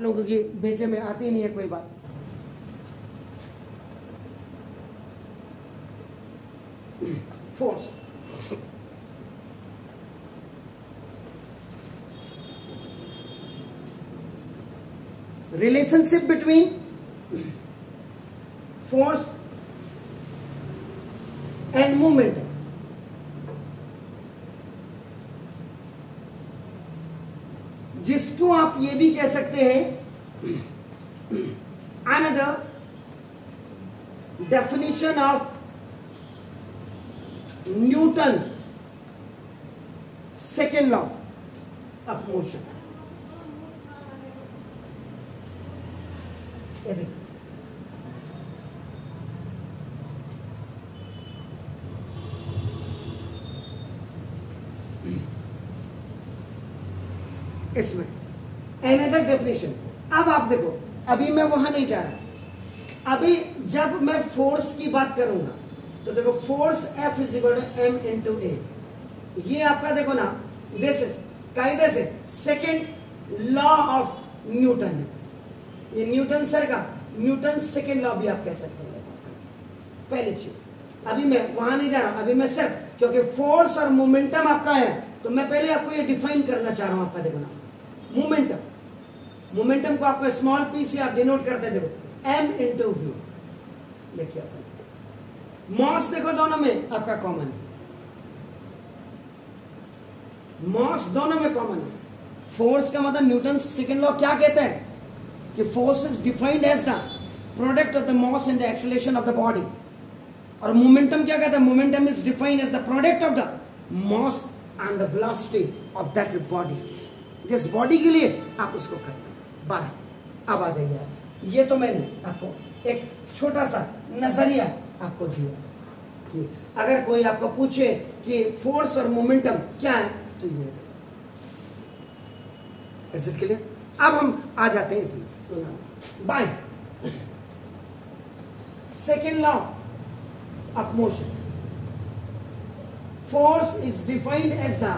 लोगों की बेचे में आती नहीं है कोई बात। Force relationship between force and movement जिसको आप ये भी कह सकते हैं another definition of Newton's second law of motion ये देखो। इसमें। एनदर डेफिनेशन अब आप देखो, अभी मैं वहाँ नहीं जा रहा। अभी जब मैं फोर्स की बात करूँगा तो देखो force F is equal to M into A ये आपका देखो ना दिस इज़ कायदे से सेकेंड लॉ ऑफ़ न्यूटन है। ये न्यूटन सर का न्यूटन सेकेंड लॉ भी आप कह सकते हैं। पहली चीज़। अभी मैं वहाँ नहीं जा रहा, अभी मैं सिर्फ़, क्योंकि फोर्स और मोमेंटम आपका है तो मैं पहले आपको ये डिफाइन करना चाह रहा हूँ आपका देखो ना। मोमेंटम मोमेंटम को आपको स्मॉल पी से आप डिनोट करते देखो एम इंटू व्यू देखिए आप। मॉस देखो दोनों में, आपका कॉमन है। मॉस दोनों में कॉमन है। फोर्स का मतलब न्यूटन सेकेंड लॉ क्या कहते हैं? कि force is defined as the product of the mass in the acceleration of the body और मोमेंटम क्या कहता है? Momentum is defined as the product of the mass and the velocity of that body जिस body के लिए आप उसको कर रहे बारह, अब आ जाइए ये तो मैंने आपको एक छोटा सा नज़रिया आपको दिया। कि अगर कोई आपको पूछे कि फोर्स और मोमेंटम क्या है तो ये। इज़ इट क्लियर अब हम आ जाते हैं इसमें। तो by second law of motion force is defined as the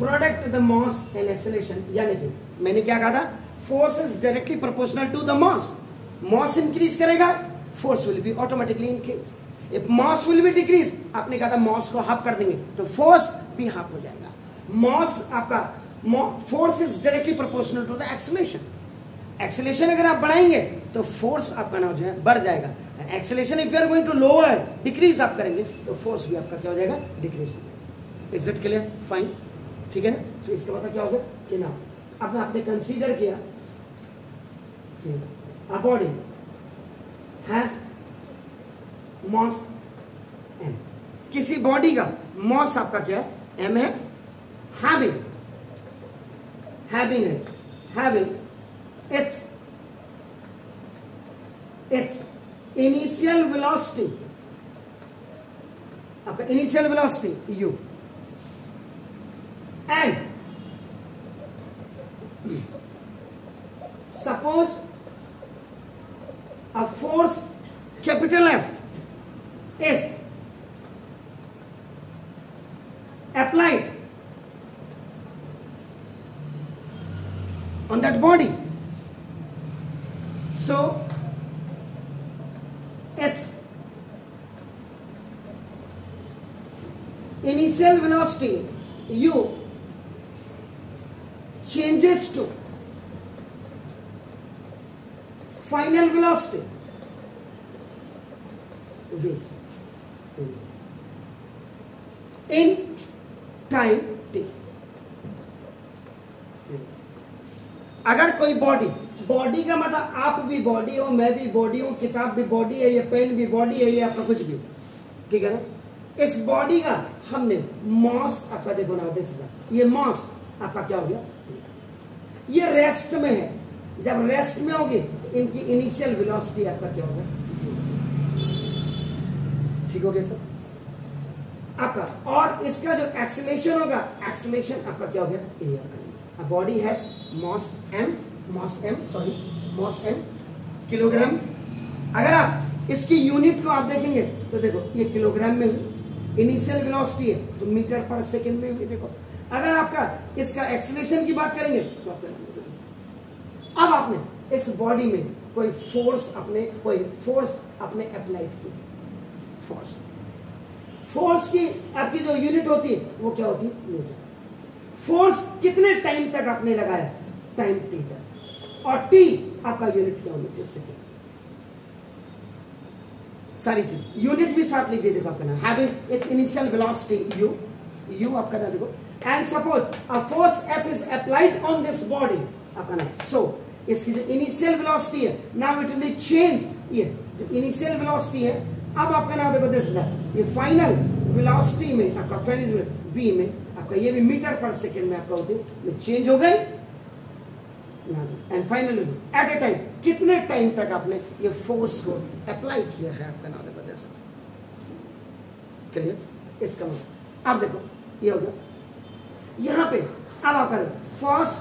product the mass and acceleration यानी कि मैंने क्या कहा था? Force is directly proportional to the mass mass increase करेगा force will be automatically increase if mass will be decrease आपने कहा था मॉस को हाफ़ कर देंगे तो फोर्स भी हाफ़ हो जाएगा. मॉस आपका force is directly proportional to the acceleration acceleration अगर आप बढ़ाएँगे तो फोर्स आपका ना हो जाए, बढ़ जाएगा. Acceleration if you are going to lower decrease आप करेंगे तो फोर्स भी आपका क्या हो जाएगा? डिक्रीज हो जाएगा. इज़ इट क्लियर फाइन ठीक है ना? तो इसका मतलब क्या होगा कि ना, अब आपने कंसीडर किया कि a body has mass M किसी बॉडी का मॉस आपका क्या है? एम है। हैविंग हैविंग है। Having its its initial velocity. आपका initial velocity, u. and suppose a force capital F is applied on that body. So its initial velocity u changes to. Final velocity. V in time t. अगर कोई body body का मतलब आप भी body हो, मैं भी बॉडी हूँ, किताब भी बॉडी है, ये पेन भी बॉडी है, ये आपका कुछ भी ठीक है ना? इस बॉडी का हमने मॉस आपका देखो ना ये मॉस आपका क्या हो गया? ये रेस्ट में है। जब रेस्ट में होगी तो इनकी इनिशियल वेलोसिटी आपका क्या होगा? ठीक हो गया सर आपका। और इसका जो एक्सलेशन होगा एक्सलेशन आपका क्या हो गया? ए आपका body has mass M mass M sorry mass M kilogram अगर आप इसकी यूनिट को आप देखेंगे तो देखो, ये किलोग्राम में इनिशियल वेलोसिटी है तो मीटर पर सेकंड में हुई देखो। अगर आपका इसका एक्सलेशन की बात करेंगे तो आपका अब आपने इस बॉडी में कोई फोर्स अपने, कोई फोर्स अपने अप्लाइड की फोर्स फोर्स की आपकी जो यूनिट होती है, वो क्या होती है? न्यूटन फोर्स कितने टाइम तक आपने लगाया? टाइम टी तक और टी आपका यूनिट क्या होना जिससे कि सारी चीज़ यूनिट भी साथ लिख दे देखो आपका नाम its initial velocity U U आपका नाम देखो। And suppose a force F is applied on this body आपका नाम सो इसकी जो इनिशियल वेलोसिटी है now it will be change ये जो इनिशियल वेलोसिटी है, अब आपका नाम देखो दिस ये फाइनल वेलोसिटी में, आपका फाइनल वी में, आपका ये भी मीटर पर सेकेंड में आपका होती है चेंज हो गई। And finally at a time कितने टाइम तक आपने ये फोर्स को अप्लाई किया है आपका देखो क्लियर इसका मतलब। अब देखो, ये हो गया। यहाँ पे, अब आपका फ़र्स्ट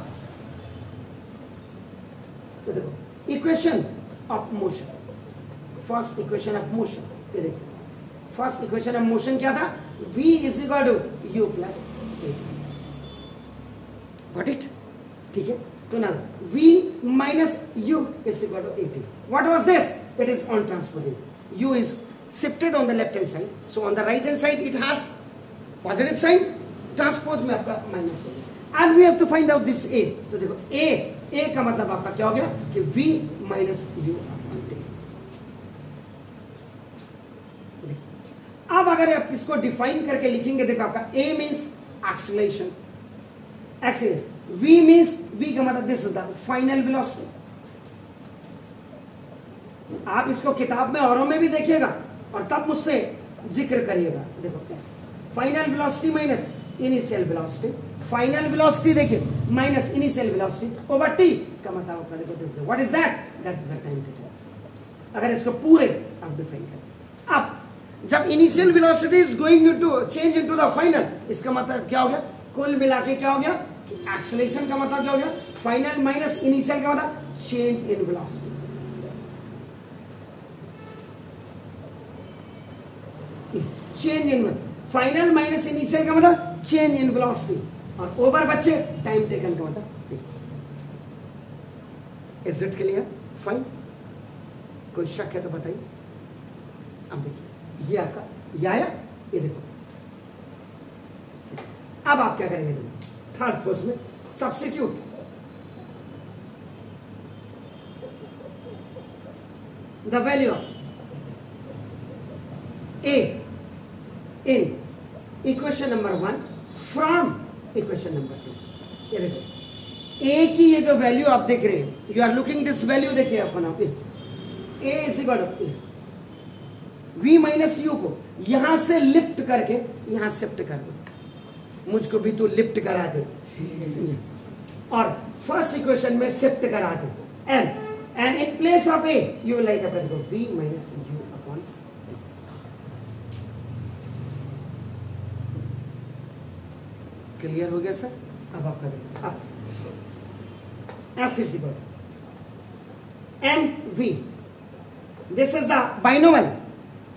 तो देखो equation of motion first equation of motion ये देखो। फ़र्स्ट इक्वेशन ऑफ़ मोशन क्या था? V is equal to U plus it ठीक है? तो ना v minus u is equal to 80 what was this it is on transposing u is shifted on the left hand side so on the right hand side it has positive sign transpose में आपका minus हो and we have to find out this a तो देखो a a का मतलब आपका क्या हो गया कि v माइनस यू अब अगर आप इसको डिफाइन करके लिखेंगे देखो आपका a means acceleration acceleration v means v का मतलब दिस द फाइनल वेलोसिटी आप इसको किताब में औरों में भी देखिएगा और तब मुझसे ज़िक्र करिएगा। देखो क्या final velocity minus initial velocity final velocity देखिए minus initial velocity over T का मतलब आपका देखो this what is that that is the time taken अगर इसको पूरे आप डिफाइन करें। अब, जब initial velocity is going into change into the final इसका मतलब क्या हो गया? कुल मिला के क्या हो गया? एक्सलेशन का मतलब क्या हो गया? फाइनल माइनस इनिशियल का मतलब change in velocity change in final minus initial का मतलब चेंज इन वेलोसिटी और ओवर बच्चे टाइम टेकन का मतलब इज़ इट क्लियर फाइन कोई शक है तो बताइए. अब देखिए, ये आपका, ये आया ये देखो. अब आप क्या करेंगे? थर्ड फोर्स में substitute the value of A in equation number one from equation number two ये देखो ए की ये जो वैल्यू आप देख रहे हैं you are looking this value देखिए आप बनाओ। A is to A V minus U को यहाँ से लिफ्ट करके यहाँ शिफ्ट कर दो। मुझको भी तू लिफ्ट करा दे। और फ़र्स्ट इक्वेशन में शिफ्ट करा दो। An and in place of A you will write up V minus U upon clear हो गया सर अब आपका अब F is equal M V this is the binomial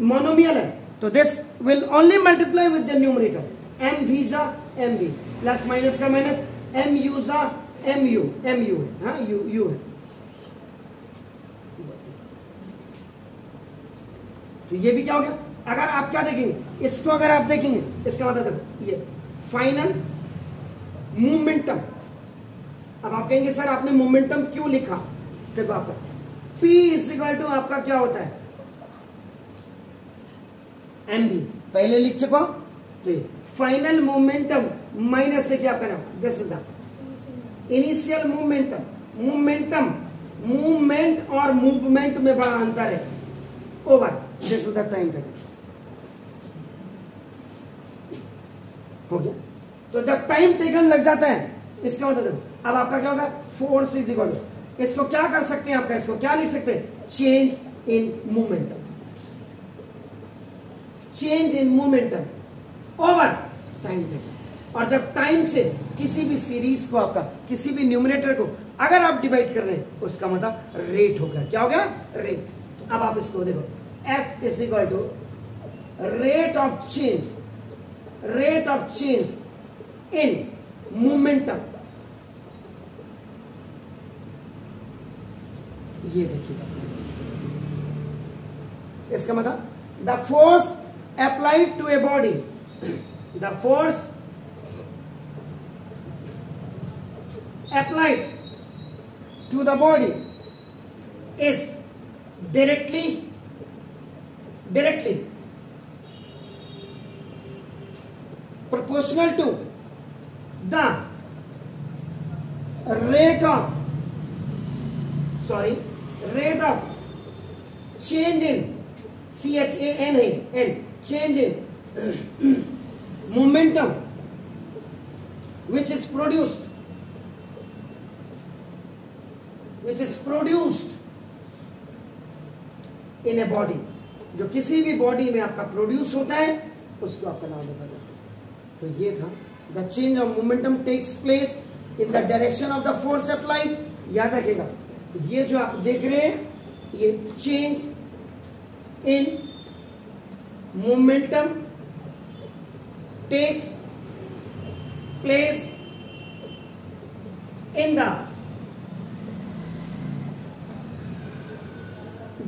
monomial है तो this will only multiply with the numerator M visa M B plus minus का minus M U सा M U M U है हाँ you you है तो ये भी क्या हो गया? अगर आप क्या देखेंगे? इसको अगर आप देखेंगे, इसका मतलब देखो, ये फाइनल मोमेंटम अब आप कहेंगे, सर, आपने मोमेंटम क्यों लिखा? देखो आपका। P इज़ इक्वल टू आपका क्या होता है? एम बी पहले लिख चुका तो फाइनल मोमेंटम माइनस देखिए आपका नाम this is the initial momentum momentum movement और मूवमेंट में बड़ा अंतर है. Over this is the time taken हो गया? तो जब टाइम टेकन लग जाता है, इसका मतलब अब आपका क्या होगा? फोर्स इज़ इक्वल इसको क्या कर सकते हैं आपका इसको क्या लिख सकते हैं? Change in momentum change in momentum over time taken और जब टाइम से किसी भी सीरीज़ को आपका, किसी भी न्यूमिनेटर को अगर आप डिवाइड कर रहे हैं, उसका मतलब रेट हो गया। क्या हो गया? रेट तो अब आप इसको देखो। F is equal to rate of change rate of change in momentum. ये देखिएगा इसका मतलब the force applied to a body the force applied to the body is directly directly proportional to the rate of sorry rate of change in CHANA and change in momentum, which is produced, which is produced in a body. जो किसी भी body में आपका produce होता है, उसको आपका नाम होगा द सिस्टम तो ये था। The change of momentum takes place in the direction of the force applied याद रखेगा ये जो आप देख रहे हैं, ये change in momentum takes place in the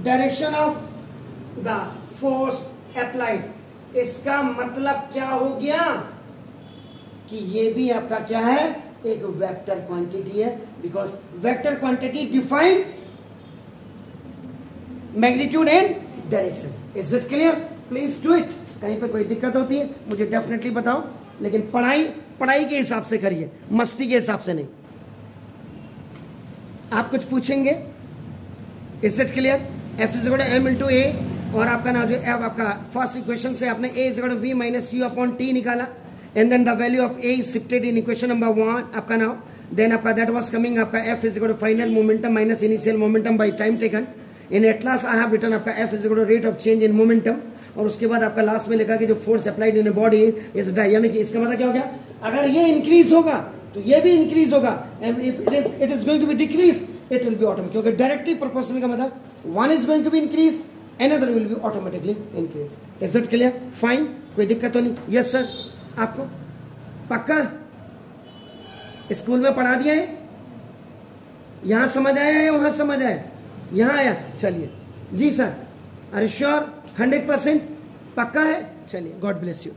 direction of the force applied इसका मतलब क्या हो गया? कि ये भी आपका क्या है? एक वेक्टर क्वांटिटी है because vector quantity define magnitude and direction is it clear please do it कहीं पे कोई दिक्कत होती है, मुझे डेफिनेटली बताओ। लेकिन पढ़ाई पढ़ाई के हिसाब से करिए, मस्ती के हिसाब से नहीं। आप कुछ पूछेंगे? Is it clear F is M into A और आपका ना जो एफ़ आपका फ़र्स्ट इक्वेशन से आपने A is V minus U upon T निकाला and then the value of A is shifted in equation number one आपका नाउ देन आपका दैट वाज कमिंग आपका F is final momentum minus initial momentum by time taken in at last I have written आपका F is rate of change in momentum और उसके बाद आपका last में लिखा कि जो force applied in body is dry यानी कि इसका मतलब क्या हो गया? अगर ये इंक्रीज होगा तो ये भी इंक्रीज होगा। And if it is it is going to be decrease it will be automatic क्योंकि डायरेक्टली प्रोपोर्शनल का मतलब one is going to be increased another will be automatically increase. Is it clear? Fine. कोई दिक्कत तो नहीं? Yes sir आपको पक्का school में पढ़ा दिया है? यहाँ समझ आया है वहाँ समझ आया यहाँ आया। चलिए। जी सर अरे श्योर हंड्रेड परसेंट पक्का है? चलिए गॉड ब्लेस यू।